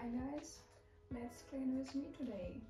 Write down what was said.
Hi guys, let's clean with me today.